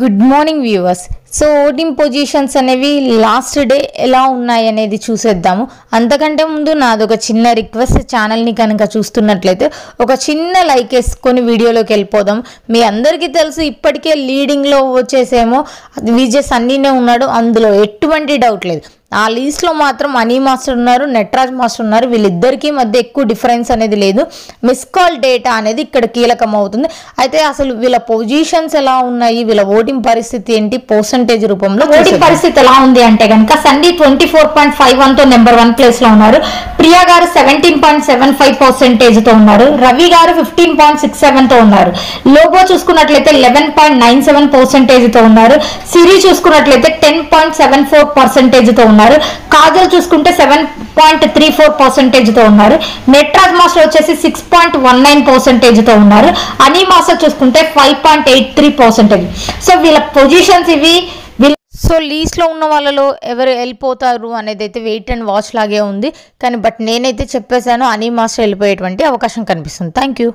Good morning viewers so voting positions అనేవి last day ఎలా ఉన్నాయి అనేది చూసేద్దాము. అంతకంటే ముందు నాది ఒక చిన్న రిక్వెస్ట్ ఛానల్ని కనుక చూస్తున్నట్లయితే ఒక చిన్న లైక్ వేసుకొని వీడియోలోకి వెళ్ళిపోదాం. మీ అందరికీ తెలుసు ఇప్పటికే లీడింగ్లో వచ్చేసేమో విజయ్ సన్నీనే ఉన్నాడు. అందులో ఎటువంటి డౌట్ లేదు. ఆ లీస్ట్లో మాత్రం అనీ మాస్టర్ ఉన్నారు నటరాజ్ మాస్టర్ ఉన్నారు. వీళ్ళిద్దరికీ మధ్య ఎక్కువ డిఫరెన్స్ అనేది లేదు. మిస్ కాల్ డేటా అనేది ఇక్కడ కీలకం అవుతుంది. అయితే అసలు వీళ్ళ పొజిషన్స్ ఎలా ఉన్నాయి? వీళ్ళ ఓటింగ్ పరిస్థితి ఏంటి? పర్సంటేజ్ రూపంలో ఓటింగ్. పరిస్థితి ఎలా ఉంది అంటే కనుక సందీ ట్వంటీ ఫోర్ పాయింట్ ఫైవ్ వన్తో నెంబర్ వన్ ప్లేస్లో ఉన్నారు. Priya garu seventeen point seven five పర్సెంటేజ్తో ఉన్నారు. రవి గారు ఫిఫ్టీన్ పాయింట్ సిక్స్ సెవెన్తో ఉన్నారు. లోబో చూసుకున్నట్లయితే లెవెన్ పాయింట్ నైన్ సెవెన్ పర్సెంటేజ్తో ఉన్నారు. సిరి చూసుకున్నట్లయితే టెన్ పాయింట్ సెవెన్ ఫోర్ పర్సెంటేజ్తో ఉన్నారు. కాజల్ చూసుకుంటే సెవెన్ పాయింట్ త్రీ ఫోర్ పర్సెంటేజ్తో ఉన్నారు. నెట్రాజ్ మాస్టర్ వచ్చేసి సిక్స్ పాయింట్ వన్ నైన్ పర్సెంటేజ్తో ఉన్నారు. అనీ మాస్టర్ చూసుకుంటే five point eight three percentage so వీళ్ళ పొజిషన్స్ ఇవి సో లీస్ట్లో ఉన్న వాళ్ళలో ఎవరు వెళ్ళిపోతారు అనేది అయితే వెయిట్ అండ్ వాచ్ లాగే ఉంది. కానీ బట్ నేనైతే చెప్పేశాను అనీ మాస్టర్ వెళ్ళిపోయేటువంటి అవకాశం కనిపిస్తుంది. Thank you